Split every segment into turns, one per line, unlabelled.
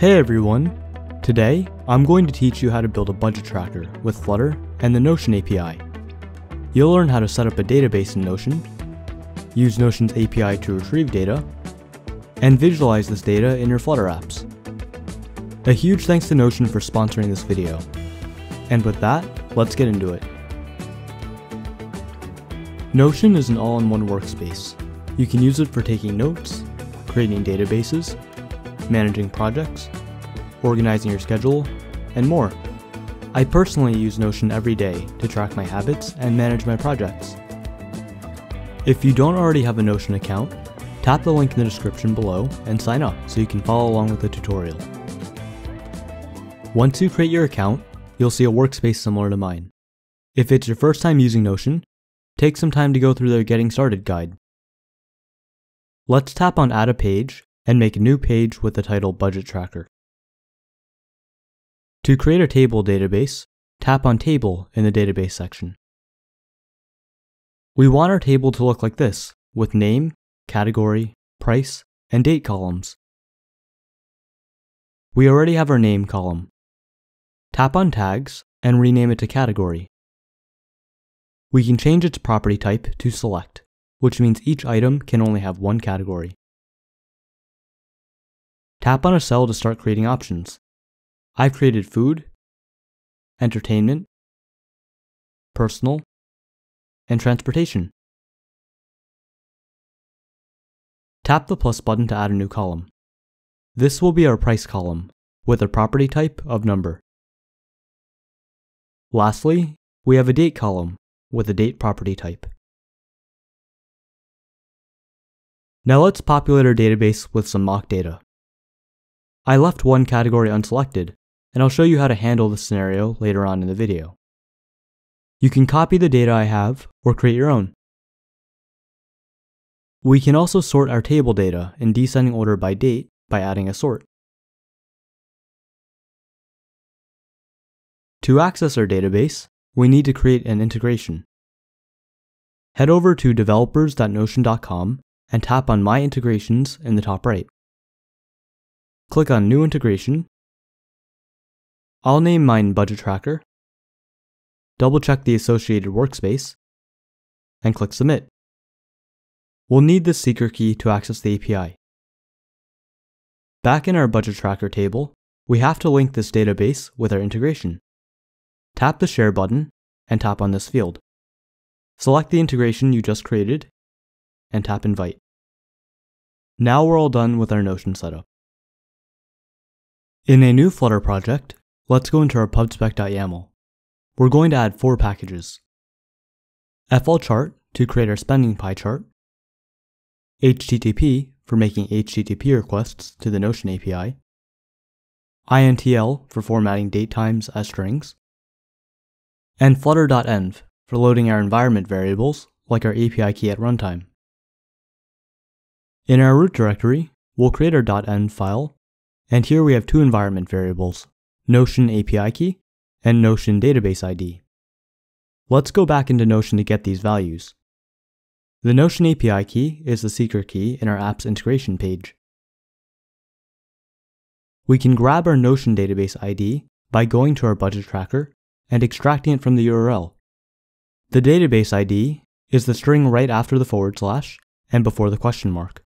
Hey everyone! Today, I'm going to teach you how to build a budget tracker with Flutter and the Notion API. You'll learn how to set up a database in Notion, use Notion's API to retrieve data, and visualize this data in your Flutter apps. A huge thanks to Notion for sponsoring this video. And with that, let's get into it. Notion is an all-in-one workspace. You can use it for taking notes, creating databases, managing projects, organizing your schedule, and more. I personally use Notion every day to track my habits and manage my projects. If you don't already have a Notion account, tap the link in the description below and sign up so you can follow along with the tutorial. Once you create your account, you'll see a workspace similar to mine. If it's your first time using Notion, take some time to go through their Getting Started guide. Let's tap on Add a Page and make a new page with the title Budget Tracker. To create a table database, tap on Table in the Database section. We want our table to look like this, with name, category, price, and date columns. We already have our name column. Tap on Tags and rename it to Category. We can change its property type to Select, which means each item can only have one category. Tap on a cell to start creating options. I've created food, entertainment, personal, and transportation. Tap the plus button to add a new column. This will be our price column, with a property type of number. Lastly, we have a date column, with a date property type. Now let's populate our database with some mock data. I left one category unselected, and I'll show you how to handle this scenario later on in the video. You can copy the data I have or create your own. We can also sort our table data in descending order by date by adding a sort. To access our database, we need to create an integration. Head over to developers.notion.com and tap on My Integrations in the top right. Click on New Integration I'll name mine Budget Tracker, double check the associated workspace, and click Submit. We'll need this secret key to access the API. Back in our Budget Tracker table, we have to link this database with our integration. Tap the Share button and tap on this field. Select the integration you just created and tap Invite. Now we're all done with our Notion setup. In a new Flutter project, Let's go into our pubspec.yaml. We're going to add four packages. flchart to create our spending pie chart, HTTP for making HTTP requests to the Notion API, intl for formatting date times as strings, and flutter.env for loading our environment variables like our API key at runtime. In our root directory, we'll create our .env file, and here we have two environment variables, Notion API key, and Notion database ID. Let's go back into Notion to get these values. The Notion API key is the secret key in our app's integration page. We can grab our Notion database ID by going to our budget tracker and extracting it from the URL. The database ID is the string right after the forward slash and before the question mark.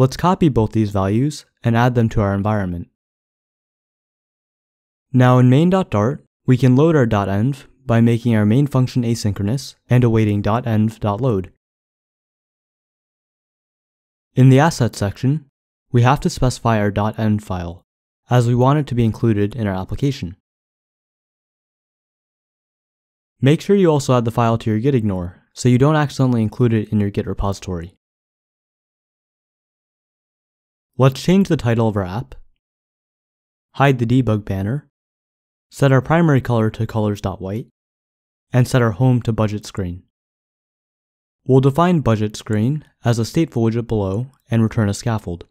Let's copy both these values and add them to our environment. Now in main.dart, we can load our .env by making our main function asynchronous and awaiting .env.load. In the assets section, we have to specify our .env file, as we want it to be included in our application. Make sure you also add the file to your gitignore, so you don't accidentally include it in your Git repository. Let's change the title of our app, hide the debug banner, set our primary color to colors.white, and set our home to budget screen. We'll define budget screen as a stateful widget below and return a scaffold.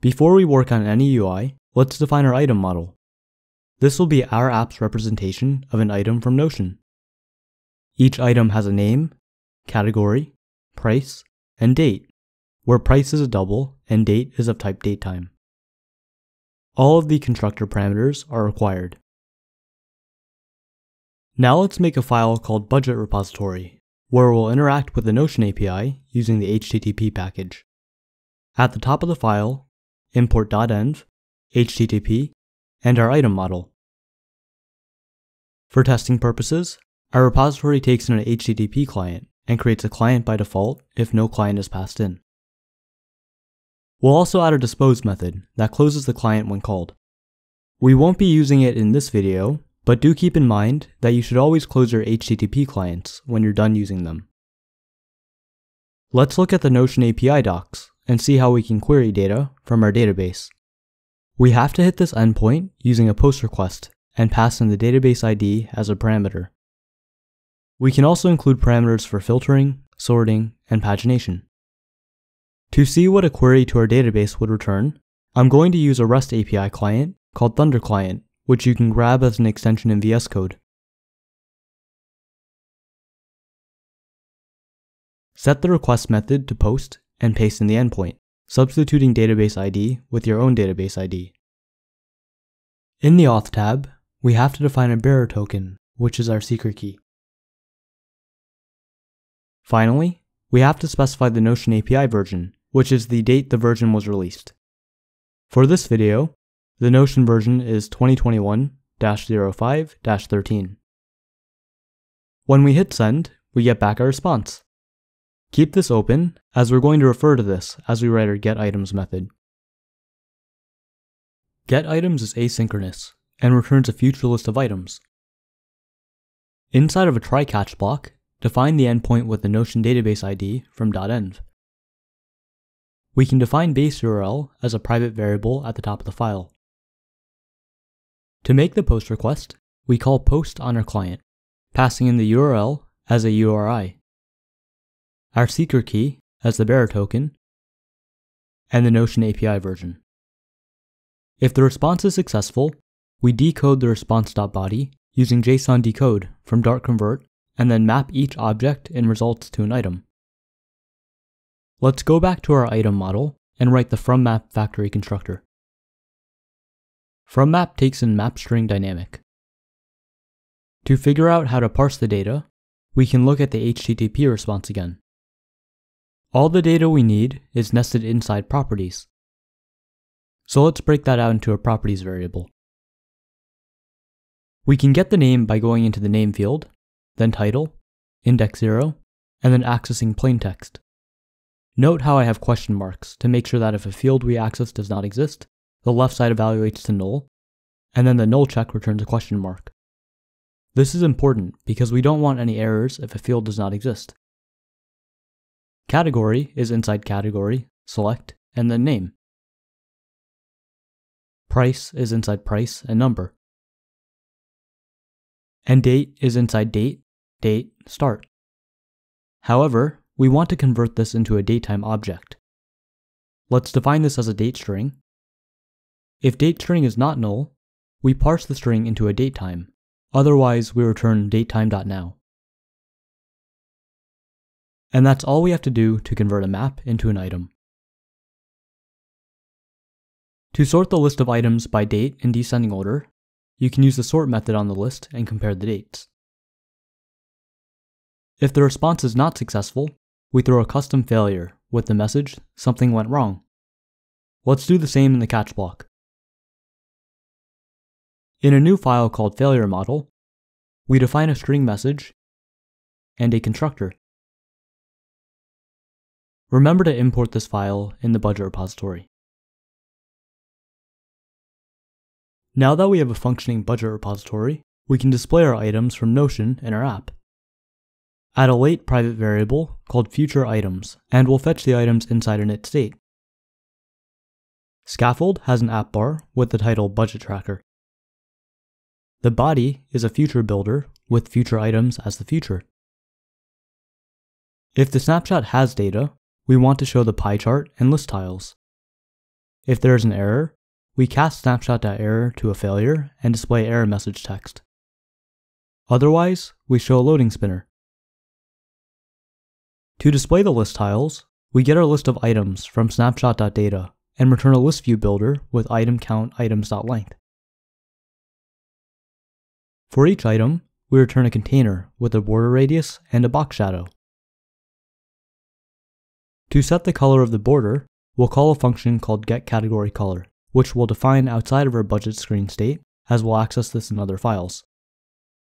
Before we work on any UI, let's define our item model. This will be our app's representation of an item from Notion. Each item has a name, category, price, and date, where price is a double and date is of type datetime. All of the constructor parameters are required. Now let's make a file called budget repository, where we'll interact with the Notion API using the HTTP package. At the top of the file, import .env, HTTP, and our item model. For testing purposes, our repository takes in an HTTP client and creates a client by default if no client is passed in. We'll also add a dispose method that closes the client when called. We won't be using it in this video, but do keep in mind that you should always close your HTTP clients when you're done using them. Let's look at the Notion API docs and see how we can query data from our database. We have to hit this endpoint using a post request and pass in the database ID as a parameter. We can also include parameters for filtering, sorting, and pagination. To see what a query to our database would return, I'm going to use a REST API client called Thunder Client, which you can grab as an extension in VS Code. Set the request method to post and paste in the endpoint, substituting database ID with your own database ID. In the auth tab, we have to define a bearer token, which is our secret key. Finally, we have to specify the Notion API version, which is the date the version was released. For this video, the Notion version is 2021-05-13. When we hit send, we get back our response. Keep this open, as we're going to refer to this as we write our getItems method. GetItems is asynchronous, and returns a future list of items. Inside of a try-catch block, define the endpoint with the Notion database ID from .env. We can define base URL as a private variable at the top of the file. To make the post request, we call post on our client, passing in the URL as a URI, our secret key as the bearer token, and the Notion API version. If the response is successful, we decode the response.body using JSON decode from Dart convert and then map each object in results to an item. Let's go back to our item model and write the from map factory constructor. From map takes in map string dynamic. To figure out how to parse the data, we can look at the HTTP response again. All the data we need is nested inside properties. So let's break that out into a properties variable. We can get the name by going into the name field, then title, index 0, and then accessing plain text. Note how I have question marks to make sure that if a field we access does not exist, the left side evaluates to null, and then the null check returns a question mark. This is important because we don't want any errors if a field does not exist. Category is inside category, select, and then name. Price is inside price and number and date is inside date, date, start. However, we want to convert this into a datetime object. Let's define this as a date string. If date string is not null, we parse the string into a datetime. Otherwise, we return datetime.now. And that's all we have to do to convert a map into an item. To sort the list of items by date in descending order, you can use the sort method on the list and compare the dates. If the response is not successful, we throw a custom failure with the message, something went wrong. Let's do the same in the catch block. In a new file called failure model, we define a string message and a constructor. Remember to import this file in the budget repository. Now that we have a functioning budget repository, we can display our items from Notion in our app. Add a late private variable called future items, and we'll fetch the items inside an init state. Scaffold has an app bar with the title Budget Tracker. The body is a future builder with future items as the future. If the snapshot has data, we want to show the pie chart and list tiles. If there is an error, we cast snapshot.error to a failure and display error message text. Otherwise, we show a loading spinner. To display the list tiles, we get our list of items from snapshot.data and return a list view builder with item count items.length. For each item, we return a container with a border radius and a box shadow. To set the color of the border, we'll call a function called getCategoryColor, which we'll define outside of our budget screen state, as we'll access this in other files.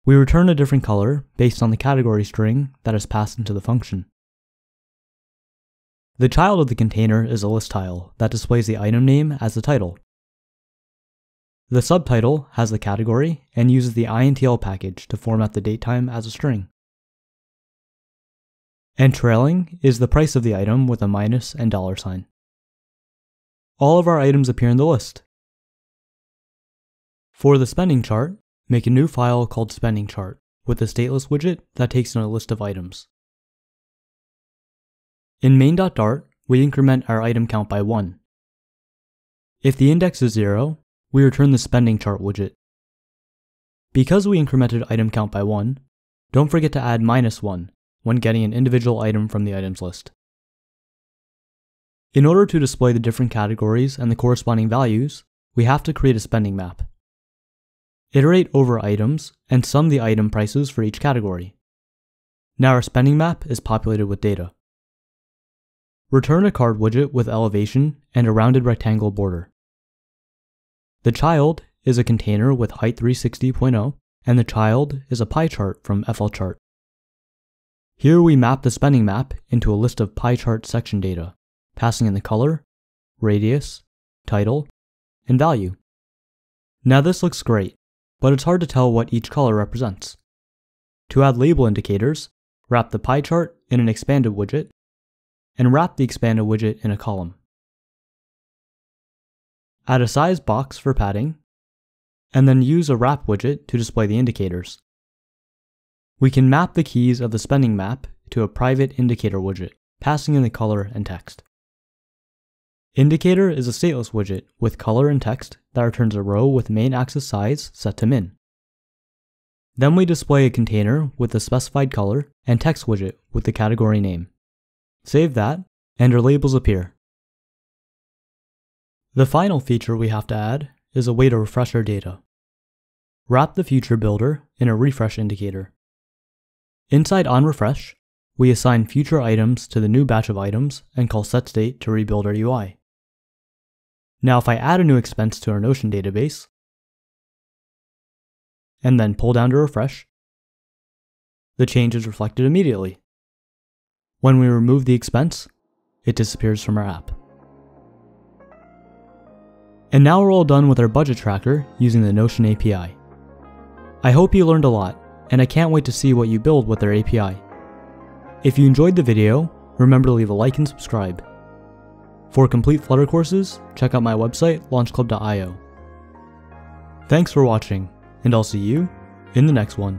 We return a different color based on the category string that is passed into the function. The child of the container is a list tile that displays the item name as the title. The subtitle has the category and uses the intl package to format the datetime as a string. And trailing is the price of the item with a minus and dollar sign. All of our items appear in the list. For the spending chart, make a new file called spending chart with a stateless widget that takes in a list of items. In main.dart, we increment our item count by 1. If the index is 0, we return the spending chart widget. Because we incremented item count by 1, don't forget to add minus 1 when getting an individual item from the items list. In order to display the different categories and the corresponding values, we have to create a spending map. Iterate over items and sum the item prices for each category. Now our spending map is populated with data. Return a card widget with elevation and a rounded rectangle border. The child is a container with height 360.0, and the child is a pie chart from FLChart. Here we map the spending map into a list of pie chart section data, passing in the color, radius, title, and value. Now this looks great, but it's hard to tell what each color represents. To add label indicators, wrap the pie chart in an expanded widget and wrap the expanded widget in a column. Add a SizedBox for padding, and then use a wrap widget to display the indicators. We can map the keys of the spending map to a private indicator widget, passing in the color and text. Indicator is a stateless widget with color and text that returns a row with main axis size set to min. Then we display a container with the specified color and text widget with the category name. Save that, and our labels appear. The final feature we have to add is a way to refresh our data. Wrap the future builder in a refresh indicator. Inside onRefresh, we assign future items to the new batch of items and call setState to rebuild our UI. Now if I add a new expense to our Notion database, and then pull down to refresh, the change is reflected immediately. When we remove the expense, it disappears from our app. And now we're all done with our budget tracker using the Notion API. I hope you learned a lot, and I can't wait to see what you build with their API. If you enjoyed the video, remember to leave a like and subscribe. For complete Flutter courses, check out my website, launchclub.io. Thanks for watching, and I'll see you in the next one.